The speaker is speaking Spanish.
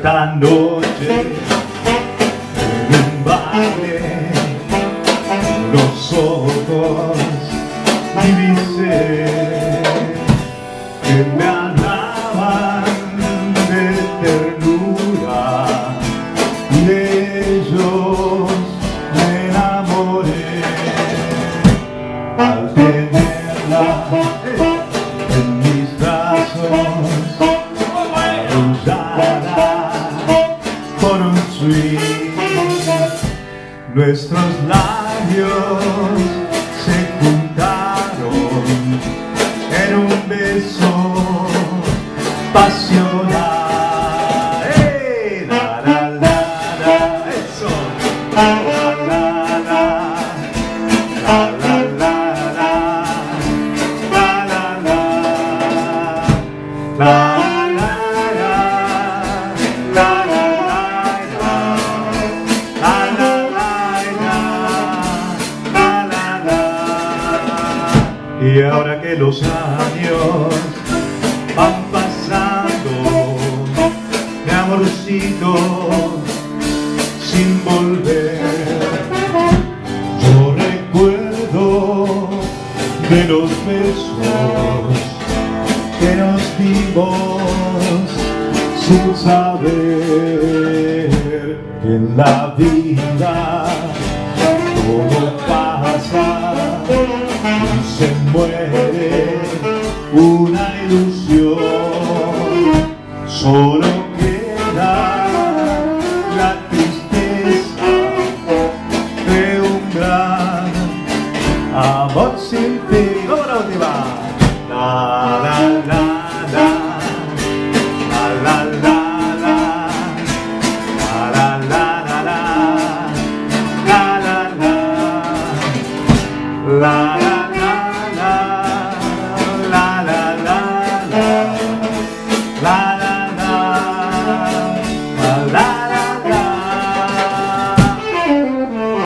cierta noche en un baile. Los ojos divisé que me hablaban de ternura. De ellos me enamoré. Al tenerla en mis brazos nuestros labios se juntaron en un beso pasional ¡Hey! La, la, la, eso. La. La, la, la. Y ahora que los años van pasando, mi amorcito, sin volver, yo recuerdo de los besos que nos dimos sin saber que en la vida todo una ilusión solo queda la tristeza de un gran amor sin fin. ¡Vamos la última!